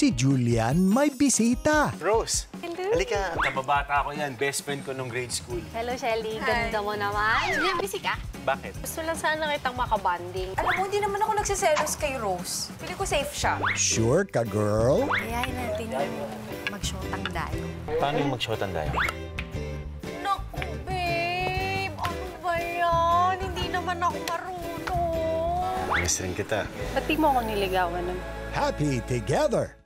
si Julian may bisita. Rose, Hello. halika. Kababata ko yan. Best friend ko nung grade school. Hello, Shelly. Ganda mo naman. Julian, busy ka? Bakit? Gusto lang sana kitang makabanding. Alam mo, hindi naman ako nagsiselos kay Rose. Pili ko safe siya. Sure ka, girl? Kayain natin yung mag-shotang dayo. Paano yung mag-shotan tayo? Naku, babe! Ano ba yan? Hindi naman ako marunong. Miss rin kita. Ba't di mo ako niligawan nun? Happy together.